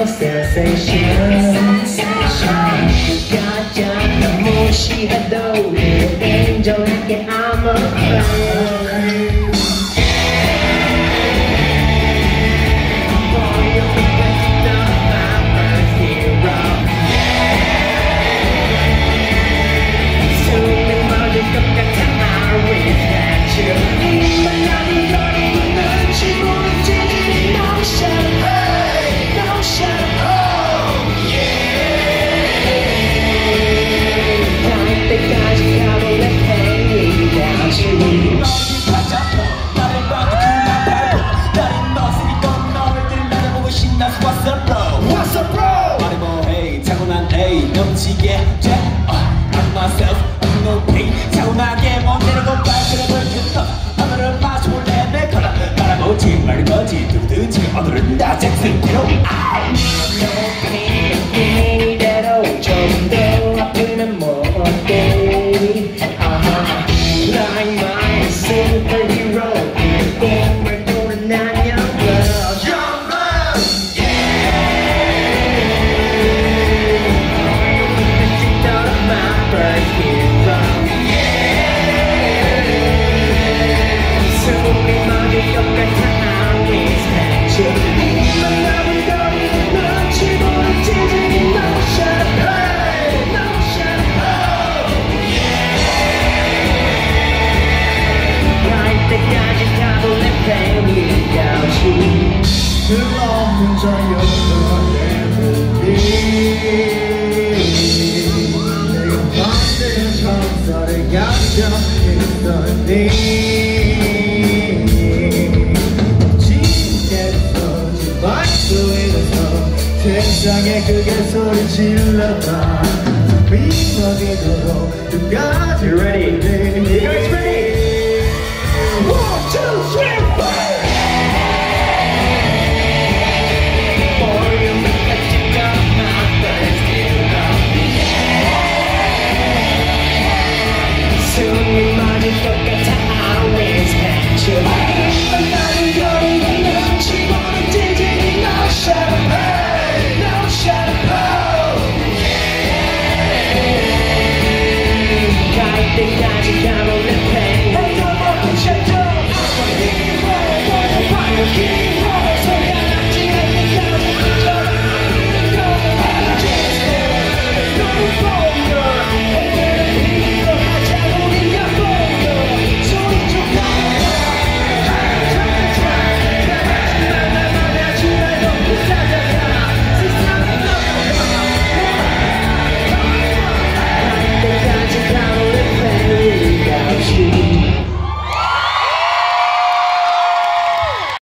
a sensation. Got just the moon she adored. Angel, yeah, I'm a fan. No pain. 내가 반대로 천사를 감정했더니 지겠어지 말도 이래서 세상에 그게 소리 질러봐 미워지도록 끝까지 ready?